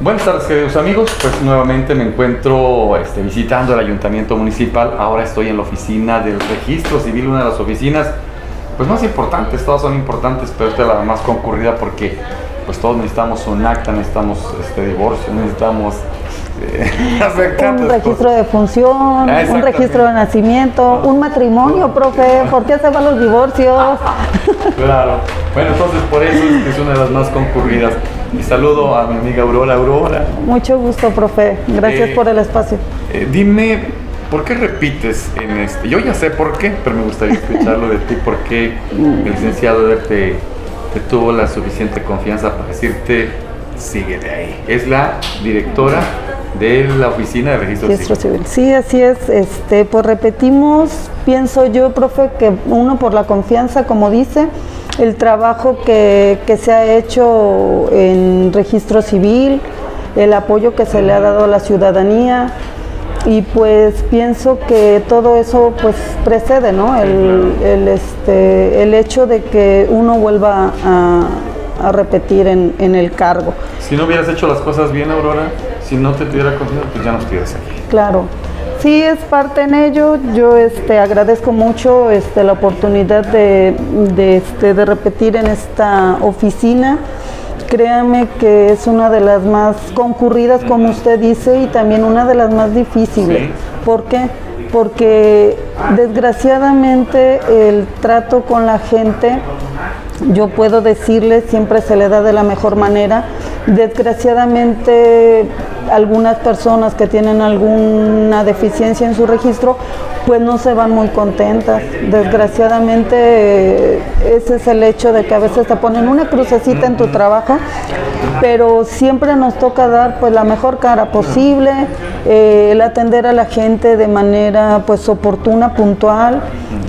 Buenas tardes queridos amigos, pues nuevamente me encuentro este, visitando el ayuntamiento municipal, ahora estoy en la oficina del registro civil, una de las oficinas pues más importantes, todas son importantes, pero esta es la más concurrida porque pues todos necesitamos un acta, necesitamos este divorcio, necesitamos un registro de función, un registro de nacimiento, un matrimonio, profe, ¿por qué se van los divorcios? claro, bueno, entonces por eso es, una de las más concurridas. Y saludo a mi amiga Aurora. Aurora. Mucho gusto, profe. Gracias eh, por el espacio. Eh, dime, ¿por qué repites en este? Yo ya sé por qué, pero me gustaría escucharlo de ti. ¿Por qué el licenciado te, te tuvo la suficiente confianza para decirte, sigue de ahí? Es la directora de la Oficina de Registro, Civil. Sí, así es. Este, pues repetimos, pienso yo, profe, que uno por la confianza, como dice, el trabajo que, que se ha hecho en registro civil, el apoyo que se le ha dado a la ciudadanía, y pues pienso que todo eso pues precede, ¿no? El, el, este, el hecho de que uno vuelva a, a repetir en, en, el cargo. Si no hubieras hecho las cosas bien, Aurora, si no te tuviera confianza, pues ya no estuvieras aquí. Claro. Sí, es parte en ello. Yo este, agradezco mucho este, la oportunidad de, de, este, de repetir en esta oficina. Créame que es una de las más concurridas, como usted dice, y también una de las más difíciles. ¿Por qué? Porque desgraciadamente el trato con la gente yo puedo decirle, siempre se le da de la mejor manera. Desgraciadamente, algunas personas que tienen alguna deficiencia en su registro, pues no se van muy contentas. Desgraciadamente, ese es el hecho de que a veces te ponen una crucecita en tu trabajo, pero siempre nos toca dar pues la mejor cara posible, eh, el atender a la gente de manera pues oportuna, puntual,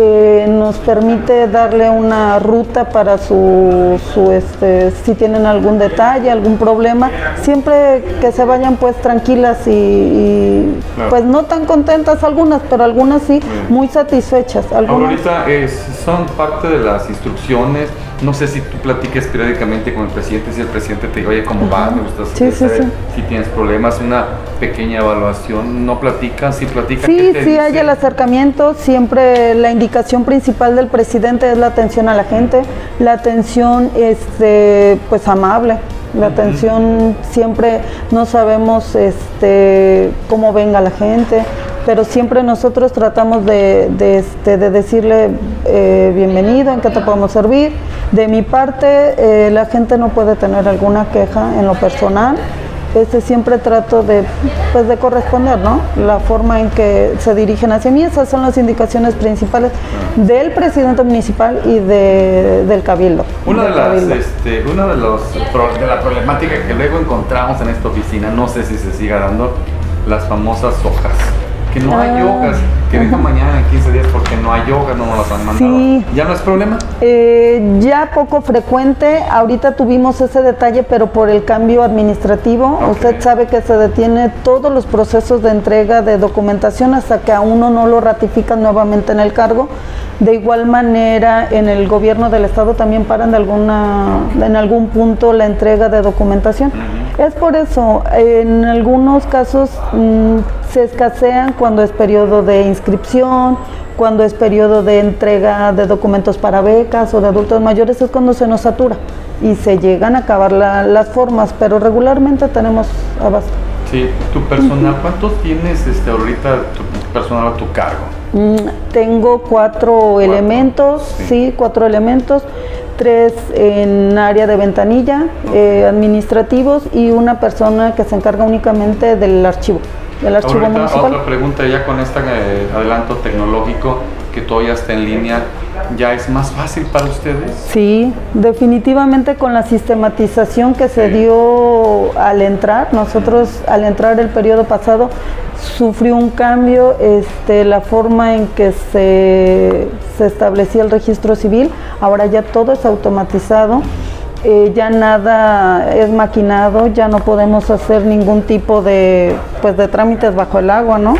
eh, nos permite darle una ruta para su, su este, si tienen algún detalle, algún problema, siempre que se vayan pues tranquilas y, pues no tan contentas algunas, pero algunas sí, muy satisfechas. Algunas. Ahorita son parte de las instrucciones no sé si tú platiques periódicamente con el presidente, si el presidente te dice, oye, ¿cómo va? Me gusta saber si tienes problemas, una pequeña evaluación. ¿No platicas? ¿Sí platicas? Sí, sí hay el acercamiento. Siempre la indicación principal del presidente es la atención a la gente, la atención este, pues amable. La atención siempre no sabemos este, cómo venga la gente, pero siempre nosotros tratamos de, este, decirle eh, bienvenido, en qué te podemos servir. De mi parte, eh, la gente no puede tener alguna queja en lo personal. Este, siempre trato de, pues, de corresponder, ¿no? La forma en que se dirigen hacia mí, esas son las indicaciones principales del presidente municipal y del cabildo. Una de, las, este, una de, los, de la problemática que luego encontramos en esta oficina, no sé si se siga dando, las famosas hojas que no hay hojas, que vengan mañana en 15 días porque no hay hojas, no nos las han mandado. Sí. ¿Ya no es problema? Eh, ya poco frecuente, ahorita tuvimos ese detalle, pero por el cambio administrativo, usted sabe que se detiene todos los procesos de entrega de documentación hasta que a uno no lo ratifican nuevamente en el cargo. De igual manera, en el gobierno del estado también paran de alguna, en algún punto la entrega de documentación. Es por eso, en algunos casos mm, se escasean cuando es periodo de inscripción, cuando es periodo de entrega de documentos para becas o de adultos mayores, es cuando se nos satura y se llegan a acabar las formas, pero regularmente tenemos abasto. Sí, tu personal, ¿cuántos tienes este, ahorita tu personal a tu cargo? Mm, tengo cuatro, elementos, sí. cuatro elementos, tres en área de ventanilla, eh, administrativos y una persona que se encarga únicamente del archivo, del archivo municipal. Otra pregunta ya con este adelanto tecnológico que todo ya está en línea, ¿ya es más fácil para ustedes? Sí, definitivamente con la sistematización que se dio al entrar, nosotros al entrar el periodo pasado sufrió un cambio este, la forma en que se, se establecía el registro civil, ahora ya todo es automatizado eh, ya nada es maquinado, ya no podemos hacer ningún tipo de, pues, de trámites bajo el agua, ¿no?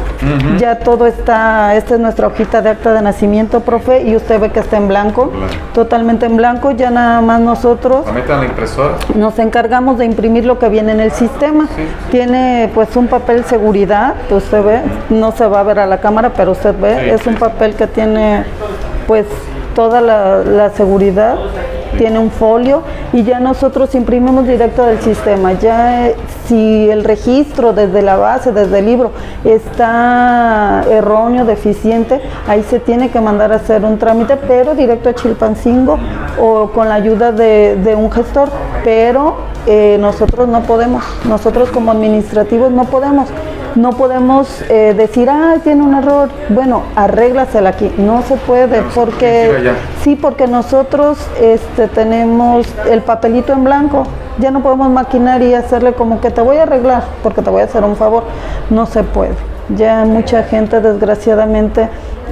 Ya todo está, esta es nuestra hojita de acta de nacimiento, profe, y usted ve que está en blanco, totalmente en blanco, ya nada más nosotros la impresora? nos encargamos de imprimir lo que viene en el sistema. Tiene pues un papel seguridad, usted ve, no se va a ver a la cámara, pero usted ve, es un papel que tiene pues toda la, seguridad, tiene un folio y ya nosotros imprimimos directo del sistema. Ya eh, si el registro desde la base, desde el libro, está erróneo, deficiente, ahí se tiene que mandar a hacer un trámite, pero directo a Chilpancingo o con la ayuda de, un gestor, pero eh, nosotros no podemos, nosotros como administrativos no podemos no podemos eh, decir, ah, tiene un error, bueno, arréglasela aquí. No se puede, porque sí, porque nosotros este, tenemos el papelito en blanco. Ya no podemos maquinar y hacerle como que te voy a arreglar, porque te voy a hacer un favor. No se puede. Ya mucha gente, desgraciadamente,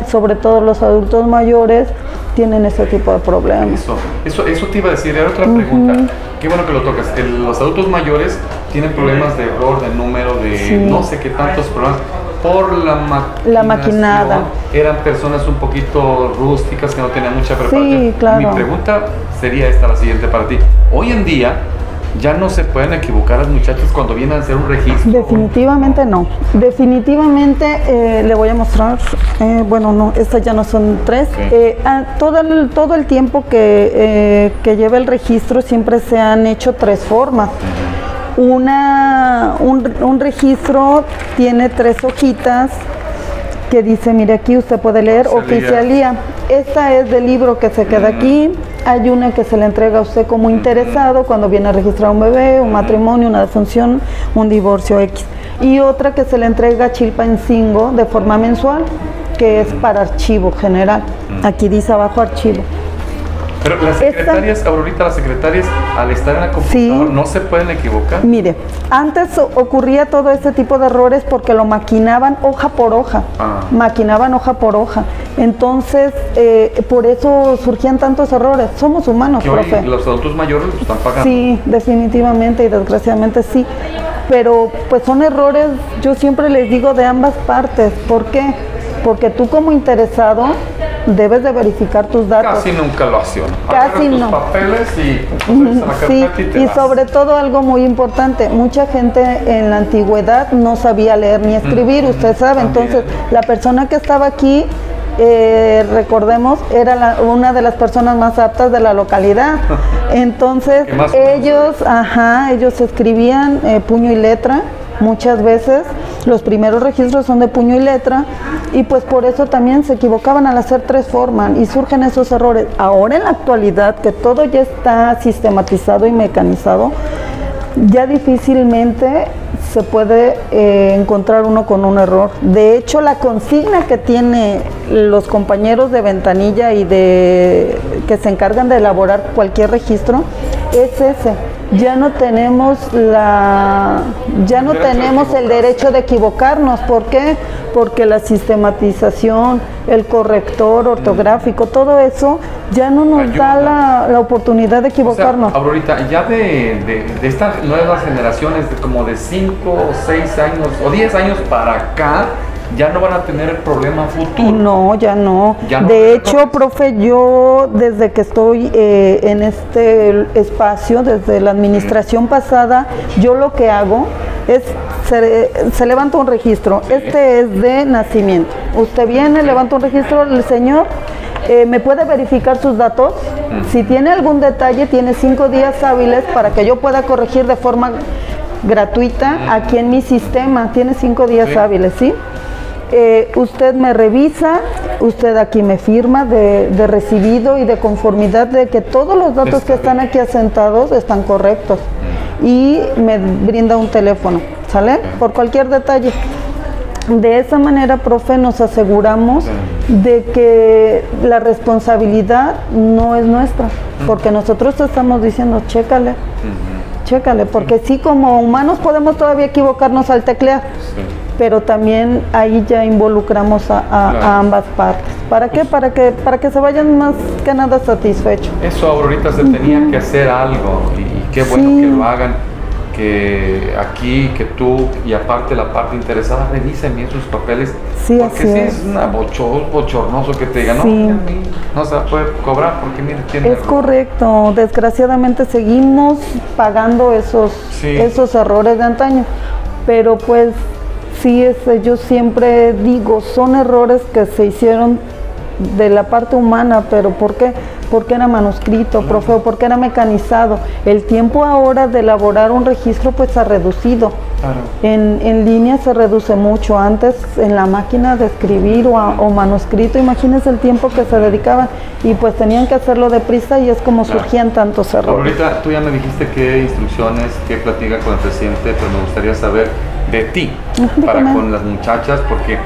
sobre todo los adultos mayores, tienen ese tipo de problemas. Eso, eso, eso te iba a decir, era otra pregunta. Qué bueno que lo tocas. los adultos mayores tienen problemas de error, de número, de no sé qué tantos problemas por la La maquinada. Eran personas un poquito rústicas que no tenían mucha preparación. Sí, claro. Mi pregunta sería esta, la siguiente para ti. Hoy en día, ya no se pueden equivocar las muchachas cuando vienen a hacer un registro. Definitivamente no. Definitivamente eh, le voy a mostrar, eh, bueno, no, estas ya no son tres. Eh, ah, todo, el, todo el tiempo que, que, lleva el registro siempre se han hecho tres formas. Una, un, un registro tiene tres hojitas que dice, mire aquí usted puede leer oficialía. Esta es del libro que se queda aquí. Hay una que se le entrega a usted como interesado cuando viene a registrar un bebé, un matrimonio, una defunción, un divorcio X. Y otra que se le entrega a Chilpancingo de forma mensual, que es para archivo general. Aquí dice abajo archivo. Pero las secretarias, ahorita las secretarias, al estar en la computadora, ¿no se pueden equivocar? Mire, antes ocurría todo este tipo de errores porque lo maquinaban hoja por hoja. Ah. Maquinaban hoja por hoja. Entonces, eh, por eso surgían tantos errores. Somos humanos, profe. los adultos mayores los están pagando. Sí, definitivamente y desgraciadamente sí. Pero pues son errores, yo siempre les digo, de ambas partes. ¿Por qué? Porque tú como interesado debes de verificar tus datos. Casi nunca lo hacen. Casi no. papeles y, sí, y, sobre todo algo muy importante, mucha gente en la antigüedad no sabía leer ni escribir, usted sabe, entonces la persona que estaba aquí eh, recordemos, era una de las personas más aptas de la localidad. Entonces, ellos, ajá, ellos escribían eh, puño y letra muchas veces. Los primeros registros son de puño y letra y pues por eso también se equivocaban al hacer tres formas y surgen esos errores. Ahora en la actualidad que todo ya está sistematizado y mecanizado, ya difícilmente se puede eh, encontrar uno con un error. De hecho, la consigna que tienen los compañeros de ventanilla y de que se encargan de elaborar cualquier registro es ese. Ya no tenemos la ya no tenemos el derecho de equivocarnos. ¿Por qué? Porque la sistematización, el corrector ortográfico, todo eso ya no nos da la, oportunidad de equivocarnos. ahorita, ya de, de, estas nuevas generaciones, de como de 5 o 6 años o 10 años para acá, ya no van a tener problema futuro. No, ya no. de hecho, profe, yo desde que estoy eh, en este espacio, desde la administración pasada, yo lo que hago es, se, levanta un registro. Este es de nacimiento. Usted viene, levanta un registro, el señor eh, ¿Me puede verificar sus datos? Si tiene algún detalle, tiene cinco días hábiles para que yo pueda corregir de forma gratuita aquí en mi sistema. Tiene cinco días hábiles, ¿sí? Eh, usted me revisa, usted aquí me firma de, recibido y de conformidad de que todos los datos que están aquí asentados están correctos. Y me brinda un teléfono, ¿sale? Por cualquier detalle. De esa manera, profe, nos aseguramos de que la responsabilidad no es nuestra, porque nosotros estamos diciendo, chécale, chécale, porque sí. como humanos podemos todavía equivocarnos al teclear. Pero también ahí ya involucramos a, a- a Claro. ambas partes. ¿Para qué? Para que, para que se vayan más que nada satisfechos. Eso ahorita se tenía que hacer algo y, y qué bueno Sí. que lo hagan, que aquí, que tú y aparte la parte interesada revisen bien sus papeles. Sí, porque así sí es. es una bocho, bochornoso que te digan, Sí. no, a no se puede cobrar porque mire, tiene Es error". correcto, desgraciadamente seguimos pagando esos, Sí. esos errores de antaño, pero pues sí, este, yo siempre digo, son errores que se hicieron de la parte humana, pero ¿por qué? Porque era manuscrito, profe, o porque era mecanizado. El tiempo ahora de elaborar un registro pues ha reducido. Claro. En, en línea se reduce mucho. Antes en la máquina de escribir o, a- o manuscrito, imagínense el tiempo que se dedicaban y pues tenían que hacerlo deprisa y es como Claro. surgían tantos errores. Ahorita tú ya me dijiste qué instrucciones, qué platica con el presidente, pero me gustaría saber de ti Ujú, para con las muchachas, porque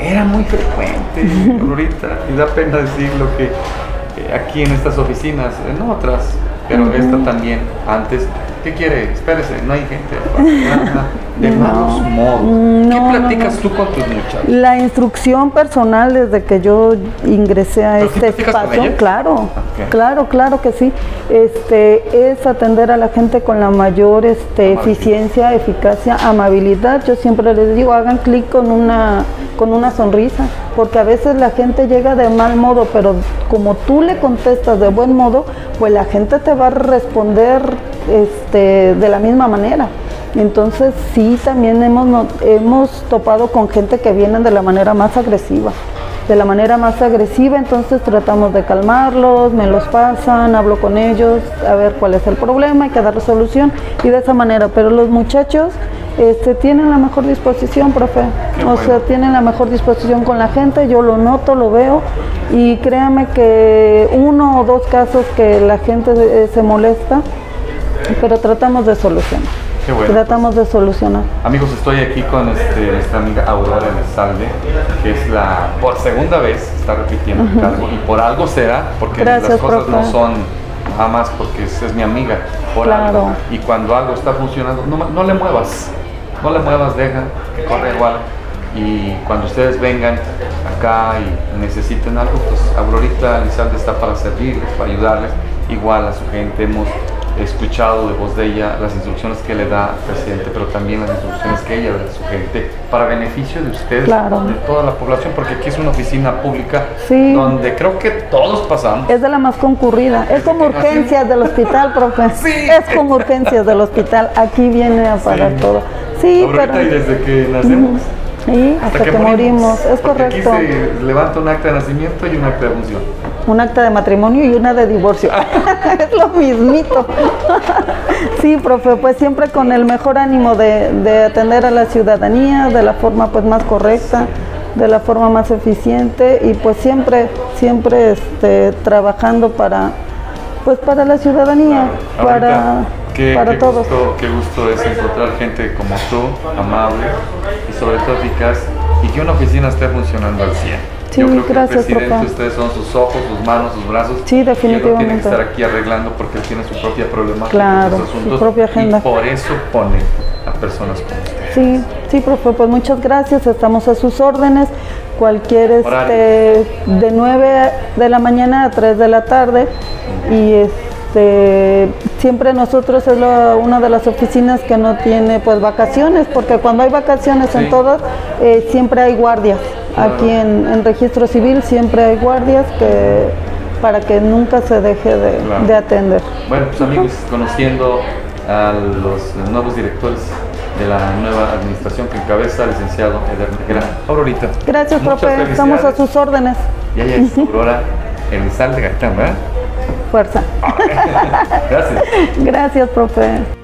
era muy frecuente ahorita y da pena decirlo que eh, aquí en estas oficinas, en otras, pero esta también antes. ¿Qué quiere? Espérese, no hay gente. De No. malos modos. No, ¿Qué platicas tú con tus muchachos? La instrucción personal desde que yo ingresé a ¿Pero sí este espacio, claro, claro, claro que sí. Este es atender a la gente con la mayor este, eficiencia, eficacia, amabilidad. Yo siempre les digo, hagan clic con una con una sonrisa, porque a veces la gente llega de mal modo, pero como tú le contestas de buen modo, pues la gente te va a responder este, de la misma manera. Entonces sí, también hemos, hemos topado con gente que vienen de la manera más agresiva. De la manera más agresiva, entonces tratamos de calmarlos, me los pasan, hablo con ellos, a ver cuál es el problema, hay que darle solución y de esa manera. Pero los muchachos este, tienen la mejor disposición, profe. Qué o bueno. sea, tienen la mejor disposición con la gente, yo lo noto, lo veo y créame que uno o dos casos que la gente se molesta, pero tratamos de solucionar. Qué bueno. Tratamos de solucionar. Amigos, estoy aquí con este, nuestra amiga Aurora Elizalde, que es la, por segunda vez, está repitiendo el cargo, y por algo será, porque Gracias, las cosas no son nada más porque es, es mi amiga, por Claro. algo. Y cuando algo está funcionando, no le muevas, no le muevas, deja que corra igual. Y cuando ustedes vengan acá y necesiten algo, pues Aurorita Elizalde está para servirles, para ayudarles, igual a su gente. Hemos escuchado de voz de ella las instrucciones que le da el presidente, pero también las instrucciones que ella da a su gente para beneficio de ustedes, Claro. de toda la población, porque aquí es una oficina pública Sí. donde creo que todos pasamos. Es de la más concurrida. Es como urgencias del hospital, profe. Sí. Es como urgencias del hospital. Aquí viene a parar Sí. todo. Sí, pero. y desde que nacemos Sí, hasta, que, morimos. Es Porque correcto. Aquí se levanta un acta de nacimiento y un acta de función. Un acta de matrimonio y una de divorcio. es lo mismito. sí, profe, pues siempre con el mejor ánimo de, de atender a la ciudadanía de la forma pues más correcta, de la forma más eficiente y pues siempre, siempre este, trabajando para pues para la ciudadanía, para, Ahorita, qué, para qué todos. Gusto, qué gusto es encontrar gente como tú, amable y sobre todo eficaz, y que una oficina esté funcionando al 100. Sí, Yo creo que gracias, el presidente, papá. ustedes son sus ojos, sus manos, sus brazos. Sí, Y él no tiene que definitivamente. estar aquí arreglando porque él tiene su propia problemática, Claro, sus su asuntos, propia agenda. Y por eso pone a personas como usted. Sí, sí, profe, pues muchas gracias, estamos a sus órdenes. Cualquier este de 9 de la mañana a 3 de la tarde y este siempre nosotros es la- una de las oficinas que no tiene pues vacaciones, porque cuando hay vacaciones Sí. en todas eh, siempre hay guardias. Aquí en, en registro civil siempre hay guardias que para que nunca se deje de, Claro. de atender. Bueno, pues amigos, conociendo a los nuevos directores de la nueva administración que encabeza el licenciado Eder Negra. Aurorita. Gracias, profe, estamos a sus órdenes. Y ella es Aurora Elizalde Gaitán, ¿verdad? Fuerza. Gracias. Gracias, profe.